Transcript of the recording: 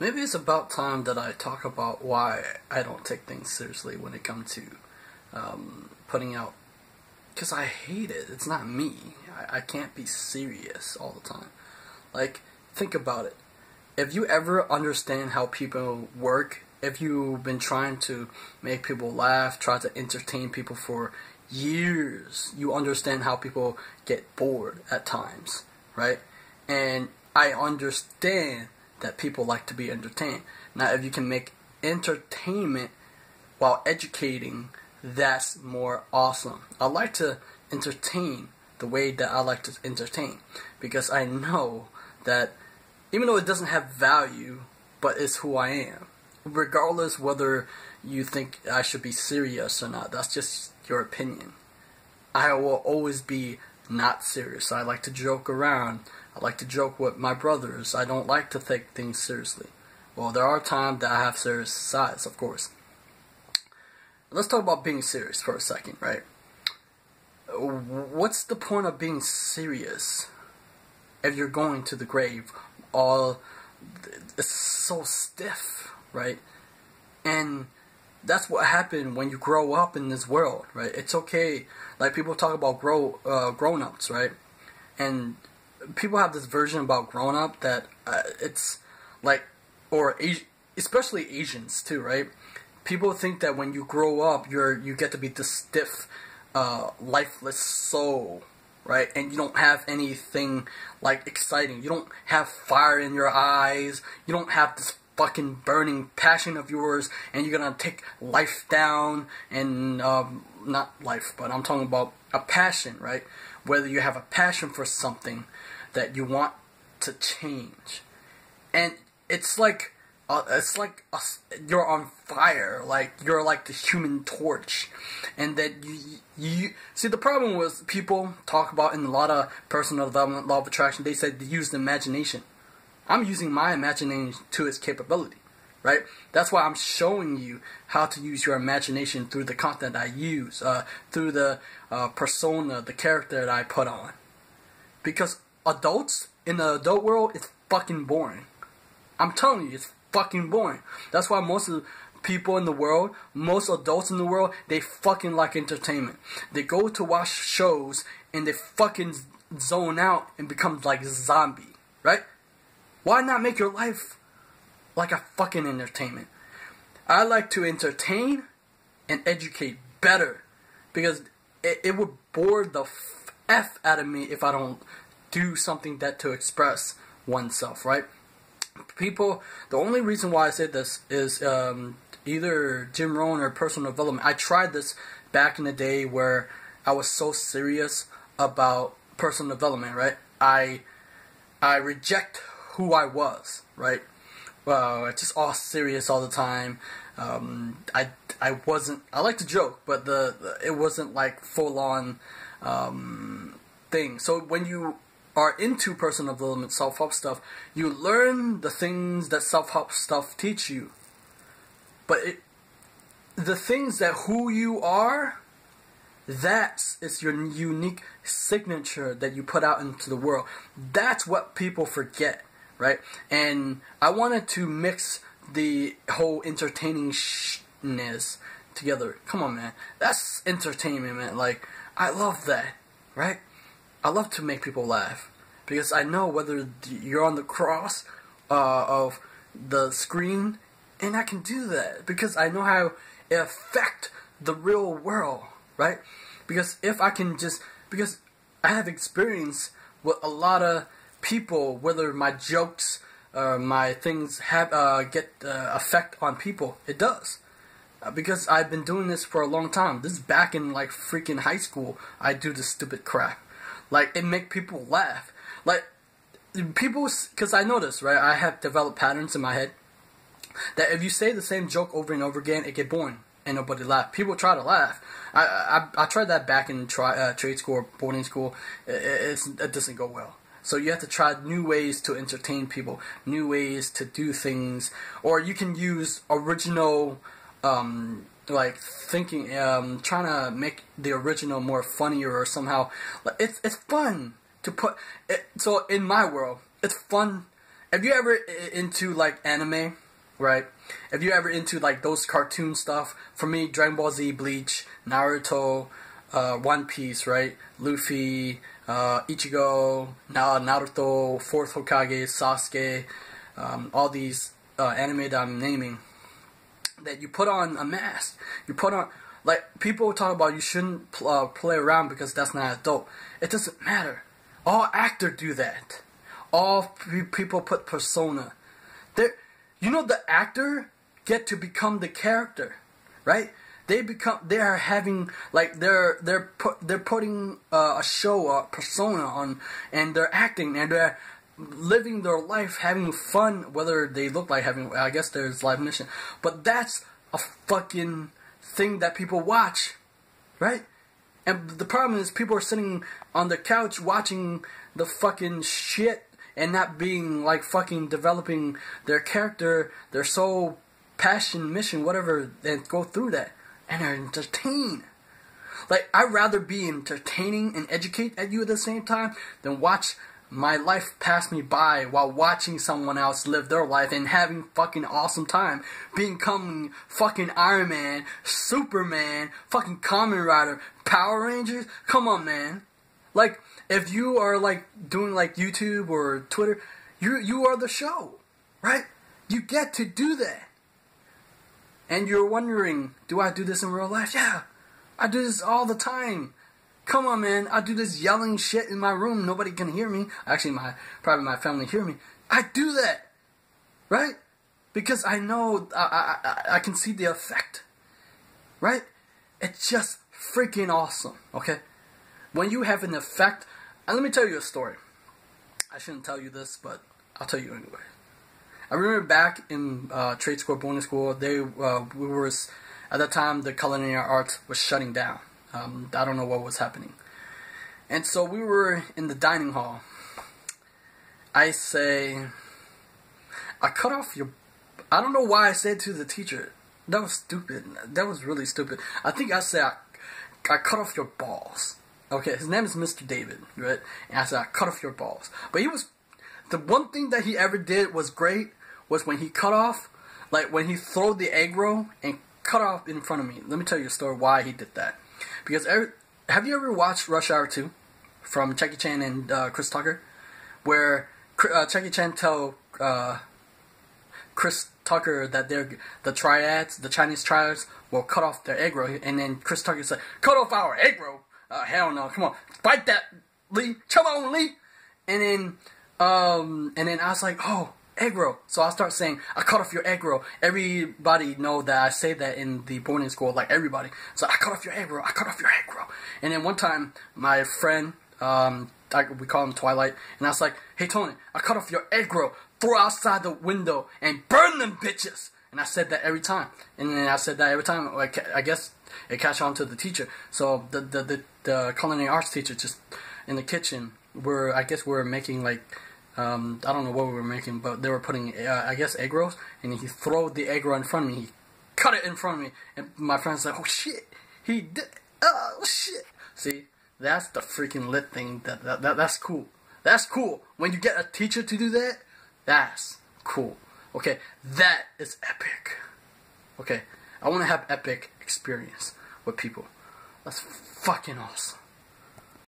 maybe it's about time that I talk about why I don't take things seriously when it comes to um, putting out. Because I hate it. It's not me. I, I can't be serious all the time. Like, think about it. If you ever understand how people work, if you've been trying to make people laugh, try to entertain people for years, you understand how people get bored at times, right? And I understand that people like to be entertained. Now, if you can make entertainment while educating, that's more awesome. I like to entertain the way that I like to entertain because I know that even though it doesn't have value, but it's who I am. Regardless whether you think I should be serious or not, that's just your opinion. I will always be not serious. I like to joke around. I like to joke with my brothers. I don't like to take things seriously. Well, there are times that I have serious sides, of course. Let's talk about being serious for a second, right? What's the point of being serious if you're going to the grave all it's so stiff, right? And that's what happened when you grow up in this world, right? It's okay. Like people talk about grow uh, grown ups, right? And people have this version about grown up that uh, it's like, or especially Asians too, right? People think that when you grow up, you're you get to be this stiff, uh, lifeless soul, right? And you don't have anything like exciting. You don't have fire in your eyes. You don't have this fucking burning passion of yours, and you're gonna take life down and um, not life, but I'm talking about a passion, right? Whether you have a passion for something that you want to change, and it's like uh, it's like a, you're on fire, like you're like the human torch, and that you you see the problem was people talk about in a lot of personal development, law of attraction. They said they use the imagination. I'm using my imagination to its capability, right? That's why I'm showing you how to use your imagination through the content I use, uh, through the uh, persona, the character that I put on. Because adults in the adult world, it's fucking boring. I'm telling you, it's fucking boring. That's why most of the people in the world, most adults in the world, they fucking like entertainment. They go to watch shows and they fucking zone out and become like zombie, right? Why not make your life like a fucking entertainment? I like to entertain and educate better because it, it would bore the f out of me if I don't do something that to express oneself, right? people, the only reason why I say this is um, either Jim Rohn or personal development. I tried this back in the day where I was so serious about personal development, right? I I reject who I was, right? Well, it's just all serious all the time. Um, I I wasn't. I like to joke, but the, the it wasn't like full on um, thing. So when you are into personal development, self-help stuff, you learn the things that self-help stuff teach you. But it, the things that who you are, that's is your unique signature that you put out into the world. That's what people forget, right? And I wanted to mix the whole entertainingness together. Come on, man. That's entertainment, man. Like, I love that, right? I love to make people laugh because I know whether you're on the cross uh, of the screen, and I can do that because I know how it affect the real world, right? Because if I can just because I have experience with a lot of people, whether my jokes, uh, my things have uh, get uh, effect on people, it does. Uh, because I've been doing this for a long time. This is back in like freaking high school. I do this stupid crap. Like it make people laugh. Like people, because I notice right. I have developed patterns in my head that if you say the same joke over and over again, it get boring and nobody laugh. People try to laugh. I I, I tried that back in tri, uh, trade school or boarding school. It, it doesn't go well. So you have to try new ways to entertain people, new ways to do things, or you can use original, um, like thinking, um, trying to make the original more funnier or somehow. It's it's fun to put. It, so in my world, it's fun if you ever into like anime, right? If you ever into like those cartoon stuff, for me, Dragon Ball Z, Bleach, Naruto, uh, One Piece, right? Luffy, uh, Ichigo, Naruto, Fourth Hokage, Sasuke, um, all these uh, anime that I'm naming. That you put on a mask. You put on like people talk about you shouldn't pl- uh, play around because that's not adult. It doesn't matter. All actors do that. All people put persona. They, you know, the actor get to become the character, right? They become. They are having like they're they're put they're putting uh, a show a persona on, and they're acting and they're living their life, having fun. Whether they look like having, I guess there's live mission, but that's a fucking thing that people watch, right? And the problem is people are sitting on the couch watching the fucking shit and not being like fucking developing their character, their soul, passion, mission, whatever, and go through that. And they're. Like, I'd rather be entertaining and educate at you at the same time than watch my life pass me by while watching someone else live their life and having fucking awesome time. Becoming fucking Iron Man, Superman, fucking Kamen Rider, Power Rangers. Come on, man. Like, if you are like doing like YouTube or Twitter, you you are the show, right? You get to do that. And you're wondering, do I do this in real life? Yeah. I do this all the time. Come on, man. I do this yelling shit in my room. Nobody can hear me. Actually, my probably my family hear me. I do that, right? Because I know I, I, I can see the effect, right? It's just freaking awesome, okay? When you have an effect, and let me tell you a story. I shouldn't tell you this, but I'll tell you anyway. I remember back in uh, trade school, bonus school, they uh, we were at that time the culinary arts was shutting down. Um, I don't know what was happening. And so we were in the dining hall. I say, I cut off your. I don't know why I said to the teacher. That was stupid. That was really stupid. I think I said, I, I cut off your balls. Okay, his name is Mr. David, right? And I said, I cut off your balls. But he was. The one thing that he ever did was great was when he cut off, like when he threw the egg roll and cut off in front of me. Let me tell you a story why he did that. Because every, have you ever watched Rush Hour 2 from Jackie Chan and uh, Chris Tucker? Where uh, Jackie Chan tell uh, Chris Tucker that they're the triads, the Chinese triads, will cut off their egg roll, and then Chris Tucker said, "Cut off our egg roll." Uh, hell no! Come on, fight that, Lee. Come on, Lee. And then, um, and then I was like, "Oh, egg roll. So I start saying, I cut off your egg roll. Everybody know that I say that in the boarding school, like everybody. So I cut off your egg roll. I cut off your egg roll. And then one time, my friend, um, I, we call him Twilight, and I was like, hey Tony, I cut off your egg roll. Throw outside the window and burn them bitches. And I said that every time. And then I said that every time. Like, I guess it catch on to the teacher. So the, the, the, the culinary arts teacher just in the kitchen, we're, I guess we're making like, um, I don't know what we were making, but they were putting, uh, I guess, egg rolls, and he threw the egg roll in front of me. He cut it in front of me, and my friend's like, "Oh shit, he did! Oh shit!" See, that's the freaking lit thing. That, that, that that's cool. That's cool. When you get a teacher to do that, that's cool. Okay, that is epic. Okay, I want to have epic experience with people. That's fucking awesome.